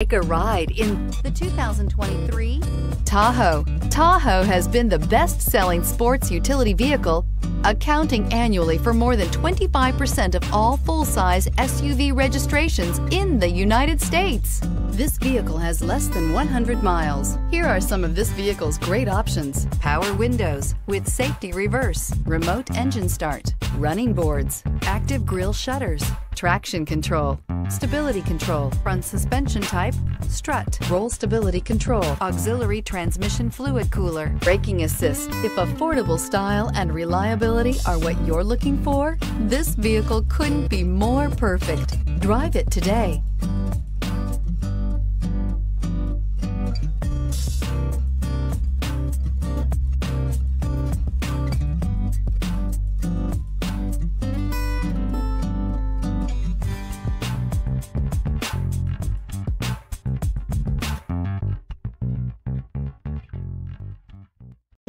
Take a ride in the 2023 Tahoe. Tahoe has been the best selling sports utility vehicle, accounting annually for more than 25% of all full size SUV registrations in the United States. This vehicle has less than 100 miles. Here are some of this vehicle's great options power windows with safety reverse, remote engine start, running boards, active grille shutters, traction control stability control, front suspension type, strut, roll stability control, auxiliary transmission fluid cooler, braking assist. If affordable style and reliability are what you're looking for, this vehicle couldn't be more perfect. Drive it today.